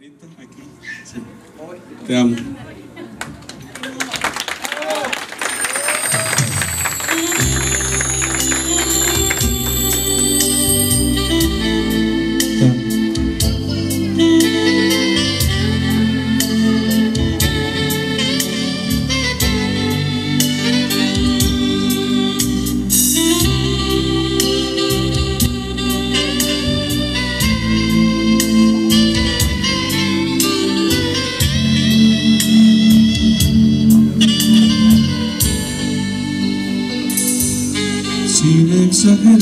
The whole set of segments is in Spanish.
Aquí. Sí. Te amo. Sin exagerar,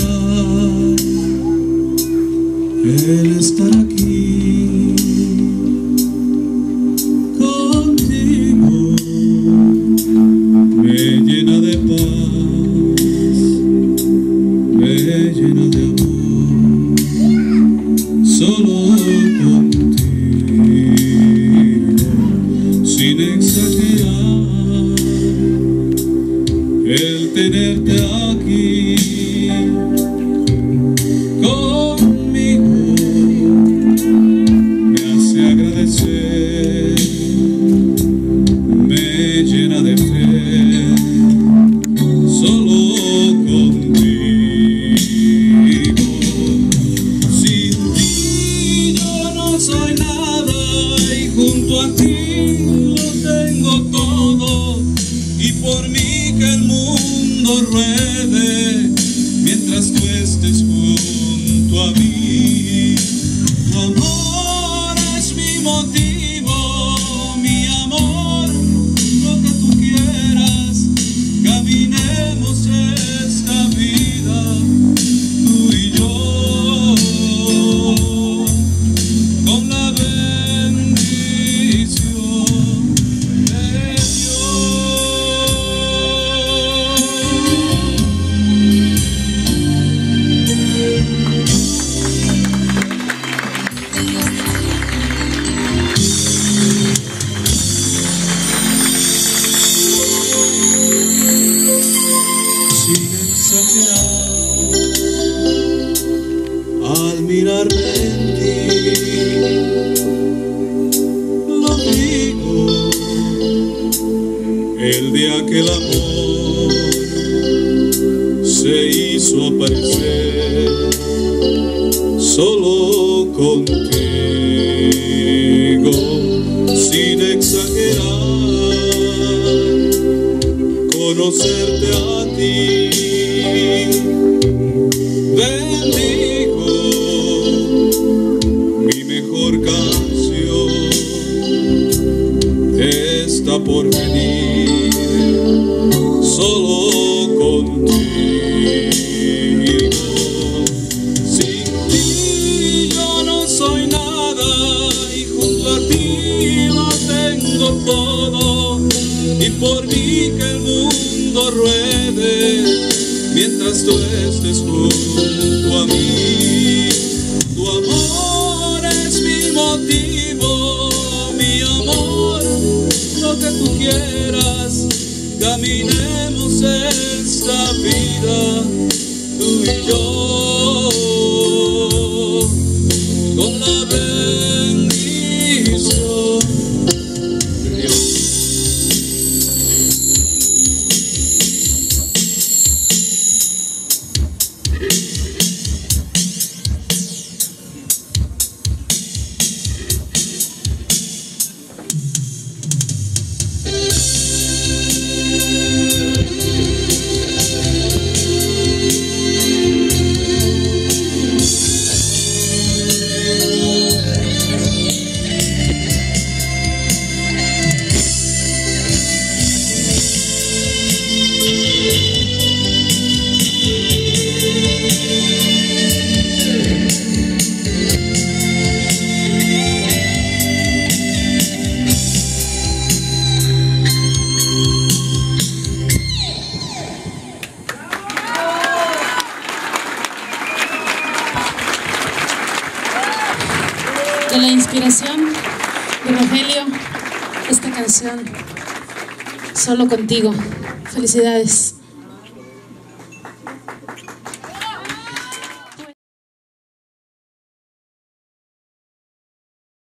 el estar aquí contigo. Me llena de paz, me llena de amor, solo contigo, sin exagerar. El tenerte aquí seguir. A mí. Tu amor es mi que el amor se hizo aparecer solo contigo sin exagerar conocerte a ti. Bendigo mi mejor canción está por venir tú estés junto a mí. Tu amor es mi motivo, mi amor, lo que tú quieras, caminemos esta vida, tú y yo, Yeah. De la inspiración de Rogelio, esta canción, Solo contigo. Felicidades.